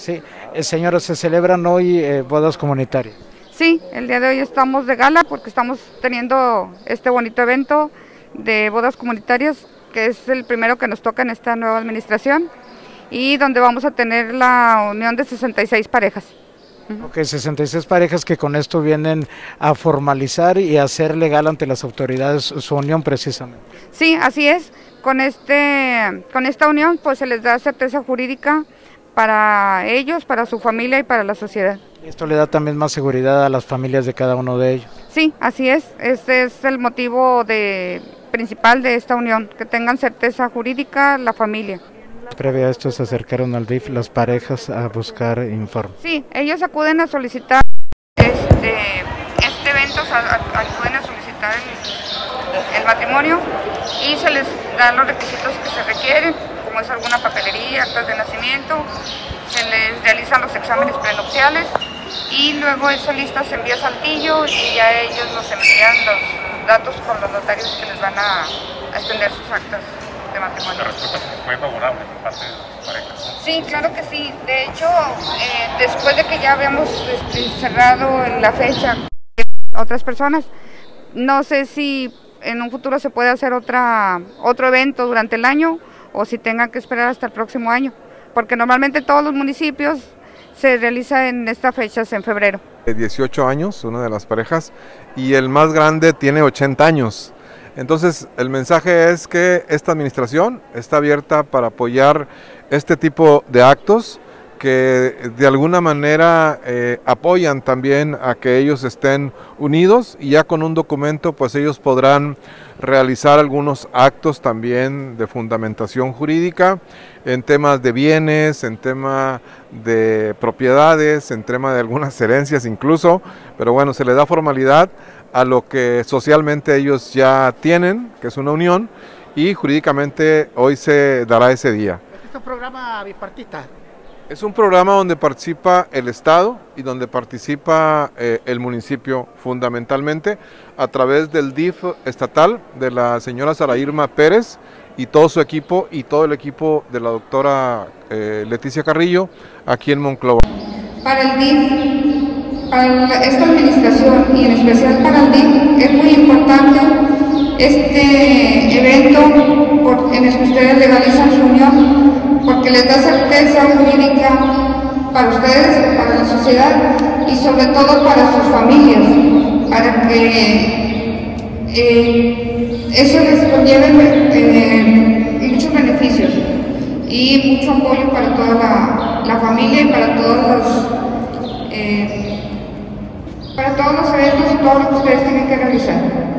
Sí, eh, señora, se celebran hoy eh, bodas comunitarias. Sí, el día de hoy estamos de gala porque estamos teniendo este bonito evento de bodas comunitarias, que es el primero que nos toca en esta nueva administración y donde vamos a tener la unión de 66 parejas. Ok, 66 parejas que con esto vienen a formalizar y a hacer legal ante las autoridades su unión precisamente. Sí, así es. Con, este, con esta unión pues se les da certeza jurídica para ellos, para su familia y para la sociedad. Esto le da también más seguridad a las familias de cada uno de ellos. Sí, así es. Este es el motivo de, principal de esta unión, que tengan certeza jurídica la familia. Previo a esto se acercaron al DIF las parejas a buscar informe. Sí, ellos acuden a solicitar este, este evento, acuden a solicitar el, el matrimonio y se les dan los requisitos que se requieren, como es alguna papelería, actas de nacimiento, se les realizan los exámenes prenupciales y luego esa lista se envía a Saltillo y ya ellos nos envían los datos con los notarios que les van a, a extender sus actas de matrimonio. La respuesta fue favorable por parte de las parejas. Sí, claro que sí. De hecho, eh, después de que ya habíamos este, cerrado en la fecha otras personas, no sé si en un futuro se puede hacer otra, otro evento durante el año o si tengan que esperar hasta el próximo año, porque normalmente todos los municipios se realiza en estas fechas en febrero. 18 años, una de las parejas, y el más grande tiene 80 años. Entonces, el mensaje es que esta administración está abierta para apoyar este tipo de actos que de alguna manera eh, apoyan también a que ellos estén unidos y ya con un documento pues ellos podrán realizar algunos actos también de fundamentación jurídica en temas de bienes, en tema de propiedades, en tema de algunas herencias incluso, pero bueno, se le da formalidad a lo que socialmente ellos ya tienen, que es una unión, y jurídicamente hoy se dará ese día. ¿Es un programa bipartita? Es un programa donde participa el Estado y donde participa eh, el municipio fundamentalmente a través del DIF estatal de la señora Sara Irma Pérez y todo su equipo y todo el equipo de la doctora eh, Leticia Carrillo aquí en Monclova. Para el DIF, para esta administración y en especial para el DIF es muy importante este evento en el que ustedes legalizan su unión porque les da certeza jurídica para ustedes, para la sociedad y sobre todo para sus familias, para que eh, eso les conlleve eh, muchos beneficios y mucho apoyo para toda la, familia y para todos los eh, para todos los eventos y todo lo que ustedes tienen que realizar.